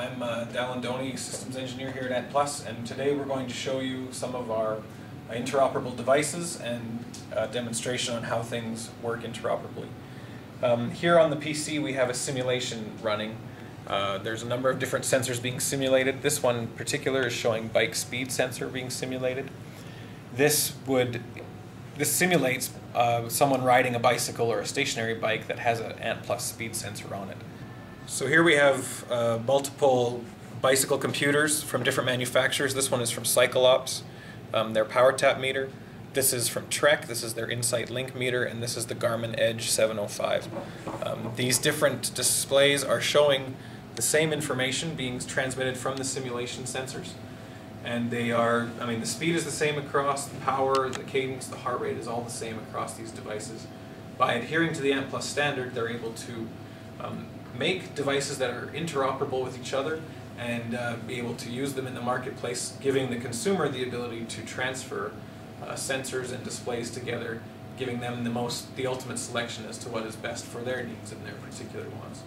I'm uh, Dallin Doney, Systems Engineer here at Ant Plus, and today we're going to show you some of our interoperable devices and a demonstration on how things work interoperably. Um, here on the PC we have a simulation running. Uh, there's a number of different sensors being simulated. This one in particular is showing bike speed sensor being simulated. This would this simulates uh, someone riding a bicycle or a stationary bike that has an Ant Plus speed sensor on it. So here we have uh, multiple bicycle computers from different manufacturers. This one is from CycleOps, um, their PowerTap meter. This is from Trek, this is their Insight Link meter, and this is the Garmin Edge 705. Um, these different displays are showing the same information being transmitted from the simulation sensors. And they are, I mean, the speed is the same across, the power, the cadence, the heart rate is all the same across these devices. By adhering to the Ant Plus standard, they're able to um, make devices that are interoperable with each other and uh, be able to use them in the marketplace, giving the consumer the ability to transfer uh, sensors and displays together, giving them the most, the ultimate selection as to what is best for their needs and their particular wants.